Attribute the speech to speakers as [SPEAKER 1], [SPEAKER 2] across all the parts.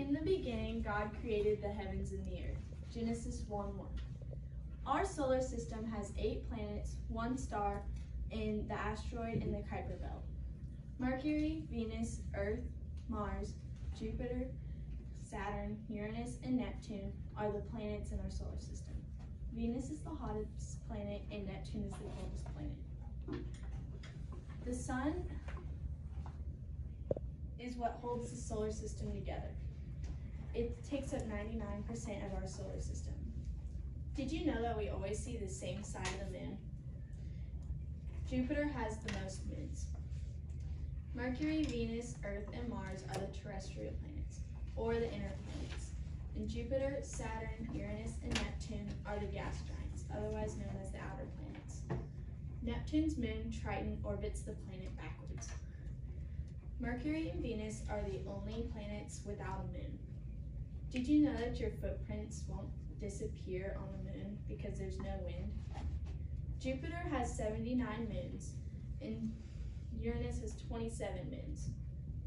[SPEAKER 1] In the beginning, God created the heavens and the earth. Genesis 1 1. Our solar system has eight planets, one star, and the asteroid in the Kuiper Belt. Mercury, Venus, Earth, Mars, Jupiter, Saturn, Uranus, and Neptune are the planets in our solar system. Venus is the hottest planet, and Neptune is the coldest planet. The sun is what holds the solar system together. It takes up 99% of our solar system. Did you know that we always see the same side of the moon? Jupiter has the most moons. Mercury, Venus, Earth, and Mars are the terrestrial planets, or the inner planets. And Jupiter, Saturn, Uranus, and Neptune are the gas giants, otherwise known as the outer planets. Neptune's moon, Triton, orbits the planet backwards. Mercury and Venus are the only planets without a moon. Did you know that your footprints won't disappear on the moon because there's no wind? Jupiter has 79 moons, and Uranus has 27 moons.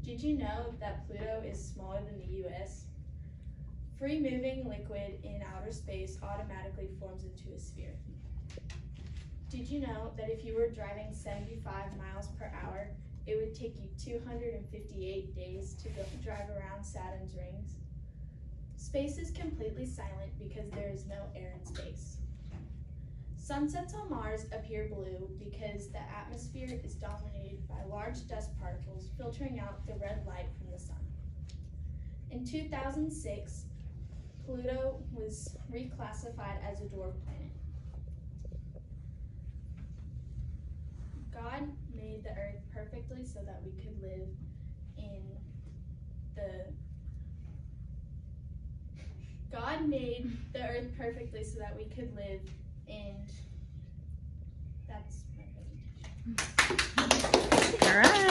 [SPEAKER 1] Did you know that Pluto is smaller than the US? Free moving liquid in outer space automatically forms into a sphere. Did you know that if you were driving 75 miles per hour, it would take you 258 days to drive around Saturn's rings? Space is completely silent because there is no air in space. Sunsets on Mars appear blue because the atmosphere is dominated by large dust particles filtering out the red light from the sun. In 2006, Pluto was reclassified as a dwarf planet. God made the earth perfectly so that we could live in the God made the earth perfectly so that we could live and that's my presentation.
[SPEAKER 2] All right.